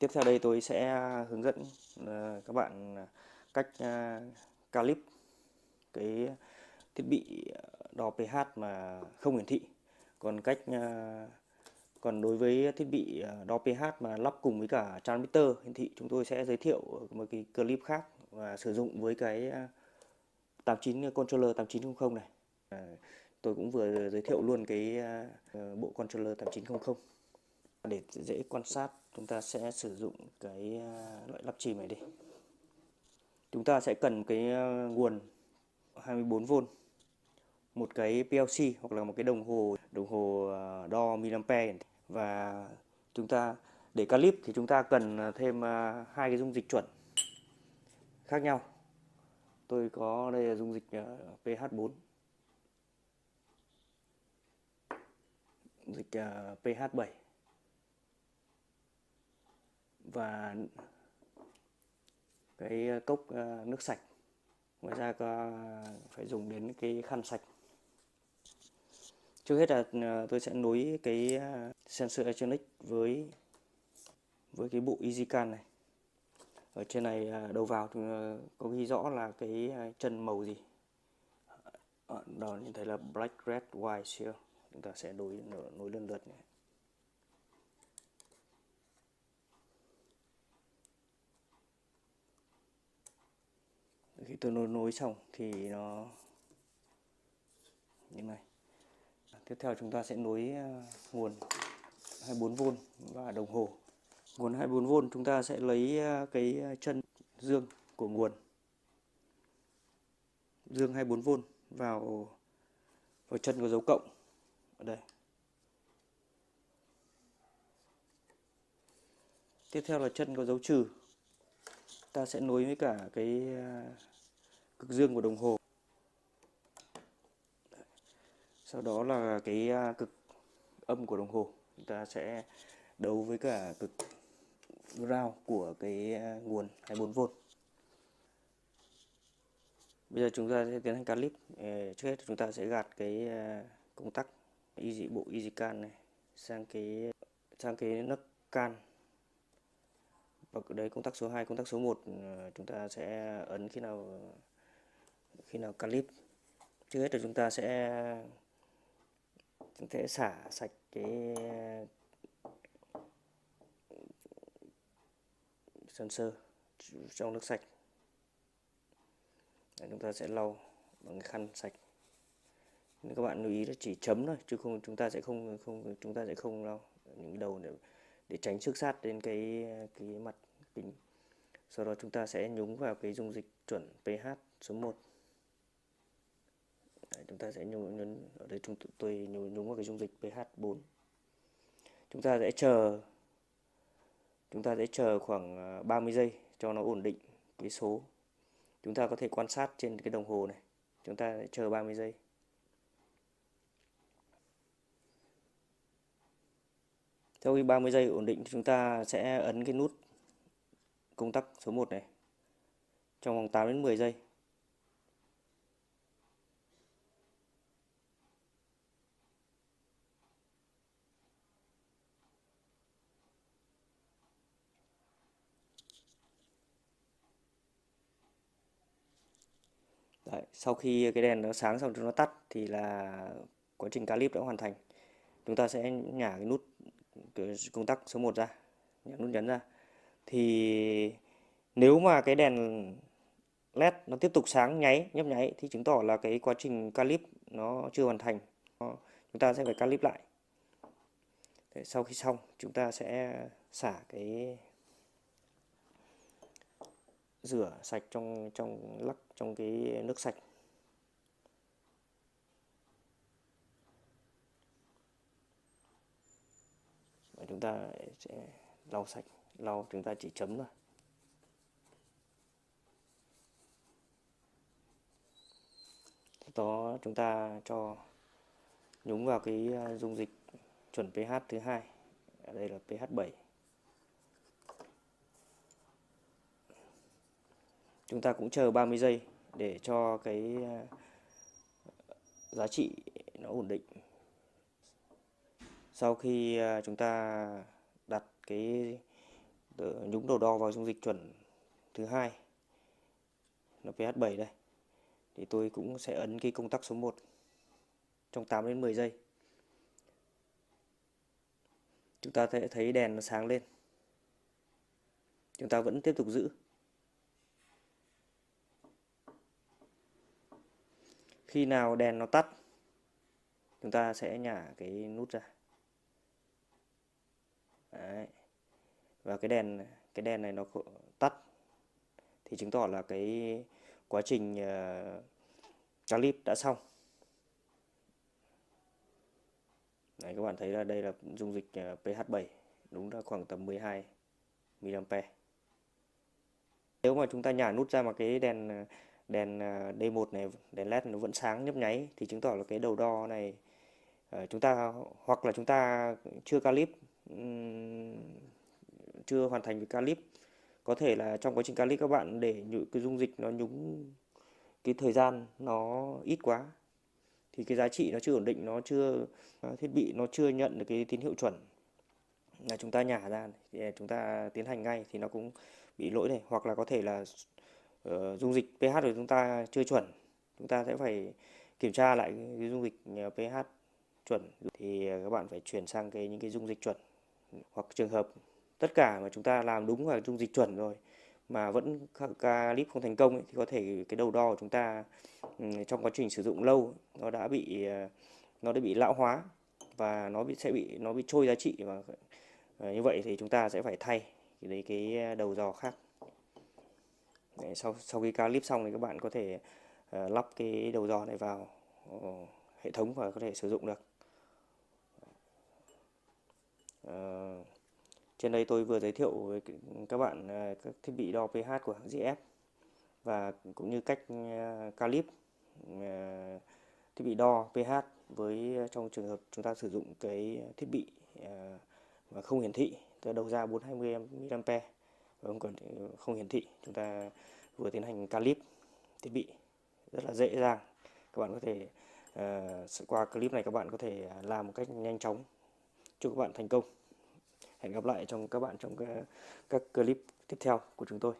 Tiếp theo đây tôi sẽ à, hướng dẫn à, các bạn à, cách calip, cái thiết bị đo pH mà không hiển thị. Còn cách còn đối với thiết bị đo pH mà lắp cùng với cả transmitter hiển thị, chúng tôi sẽ giới thiệu một cái clip khác và sử dụng với cái 89 controller 8900 này. Tôi cũng vừa giới thiệu luôn cái bộ controller 8900 để dễ quan sát, chúng ta sẽ sử dụng cái à, loại lắp chìm này đi. Chúng ta sẽ cần cái à, nguồn 24V một cái PLC hoặc là một cái đồng hồ đồng hồ à, đo miliampere và chúng ta, để calip thì chúng ta cần thêm hai cái dung dịch chuẩn khác nhau. Tôi có đây là dung dịch pH4 dịch pH7 và cái ờ, cốc ờ, nước sạch. Ngoài ra có ờ, phải dùng đến cái khăn sạch. Trước hết là tôi sẽ nối cái sensor electronic với với cái bộ EasyCan này. Ở trên này đầu vào thì có ghi rõ là cái chân màu gì. Đó, nhìn thấy là black, red, white here chúng ta sẽ nối nối lần lượt này. Khi tôi nối nối xong thì nó như này. Tiếp theo chúng ta sẽ nối ờ, nguồn 24V và đồng hồ. Nguồn 24V chúng ta sẽ lấy ờ, cái ờ, chân dương của nguồn. Dương 24V vào vào chân có dấu cộng. Ở đây. Tiếp theo là chân có dấu trừ. Ta sẽ nối với cả cái cực dương của đồng hồ. Sau đó là cái à, cực âm của đồng hồ. Chúng ta sẽ đấu với cả cực ground của cái à, nguồn 24V bây giờ chúng ta sẽ tiến hành clip. Ờ, trước hết chúng ta sẽ gạt cái à, công tắc easy bộ easy can này sang cái sang cái nấc can. Và đấy, công tắc số 2 công tắc số 1 ờ, chúng ta sẽ ấn khi nào khi nào clip trước hết là chúng ta sẽ, chúng ta sẽ xả sạch cái sensor trong nước sạch. Để chúng ta sẽ lau bằng cái khăn sạch. Nên các bạn lưu ý là chỉ chấm thôi, chứ không, chúng ta sẽ không không, chúng ta sẽ không lau những đầu để để tránh xước sát đến cái cái mặt kính. Sau đó chúng ta sẽ nhúng vào cái dung dịch chuẩn pH số 1 Đấy, chúng ta sẽ nhúng, nhúng ở đây chúng tôi nhúng, nhúng vào cái dung dịch pH4 chúng ta sẽ chờ chúng ta sẽ chờ khoảng à, 30 giây cho nó ổn định cái số. Chúng ta có thể quan sát trên cái đồng hồ này. Chúng ta sẽ chờ 30 giây. Sau khi 30 giây ổn định chúng ta sẽ ấn cái nút công tắc số 1 này trong vòng 8 đến 10 giây. Đấy, sau khi cái đèn nó sáng xong chúng nó tắt thì là quá trình calip đã hoàn thành. Chúng ta sẽ nhả cái nút cái công tắc số 1 ra, nhả nút nhấn ra. Thì nếu mà cái đèn led nó tiếp tục sáng nháy nhấp nháy thì chứng tỏ là cái quá trình calip nó chưa hoàn thành. Chúng ta sẽ phải calip lại. Để sau khi xong chúng ta sẽ xả cái rửa sạch trong trong lắc trong cái nước sạch. Và chúng ta sẽ lau sạch, lau, chúng ta chỉ chấm thôi. Sau đó chúng ta cho nhúng vào cái dung dịch chuẩn pH thứ hai. Ở đây là pH 7 chúng ta cũng chờ 30 giây để cho cái à, giá trị nó ổn định. Sau khi à, chúng ta đặt cái ờ, nhúng đầu đo vào dung dịch chuẩn thứ hai, là pH 7 đây, thì tôi cũng sẽ ấn cái công tắc số 1 trong 8 đến 10 giây. Chúng ta sẽ thấy đèn nó sáng lên. Chúng ta vẫn tiếp tục giữ. Khi nào đèn nó tắt chúng ta sẽ nhả cái nút ra. Đấy. và cái đèn cái đèn này nó tắt. Thì chứng tỏ là cái quá trình ờ, uh, clip đã xong. Đấy, các bạn thấy là đây là dung dịch ờ, pH 7 đúng là khoảng tầm 12 mA nếu mà chúng ta nhả nút ra mà cái đèn ờ, đèn à, D1 này, đèn led nó vẫn sáng nhấp nháy, thì chứng tỏ là cái đầu đo này ờ, chúng ta, hoặc là chúng ta chưa calip chưa hoàn thành việc calip. Có thể là trong quá trình calip các bạn để cái dung dịch nó nhúng cái thời gian nó ít quá, thì cái giá trị nó chưa ổn định, nó chưa à, thiết bị nó chưa nhận được cái tín hiệu chuẩn là chúng ta nhả ra thì chúng ta tiến hành ngay thì nó cũng bị lỗi này. Hoặc là có thể là uh, dung dịch pH của chúng ta chưa chuẩn. Chúng ta sẽ phải kiểm tra lại cái dung dịch ờ, pH chuẩn. Thì ờ, các bạn phải chuyển sang cái những cái dung dịch chuẩn. Hoặc trường hợp tất cả mà chúng ta làm đúng và dung dịch chuẩn rồi mà vẫn clip không thành công ấy, thì có thể cái đầu đo của chúng ta ừ, trong quá trình sử dụng lâu nó đã bị nó đã bị lão hóa và nó bị sẽ bị nó bị trôi giá trị và như vậy thì chúng ta sẽ phải thay lấy cái đầu dò khác. Đấy, sau sau khi clip xong thì các bạn có thể uh, lắp cái đầu dò này vào uh, hệ thống và có thể sử dụng được. Uh, trên đây tôi vừa giới thiệu với các bạn uh, các thiết bị đo pH của hãng ZF và cũng như cách à, calip uh, thiết bị đo pH với trong trường hợp chúng ta sử dụng cái thiết bị mà không hiển thị từ đầu ra 420 mA không còn ờ, không hiển thị. Chúng ta vừa tiến hành calip thiết bị rất là dễ dàng. Các bạn có thể uh, qua clip này các bạn có thể à, làm một cách nhanh chóng. Chúc các bạn thành công. Hẹn gặp lại trong các bạn trong ờ, các clip tiếp theo của chúng tôi.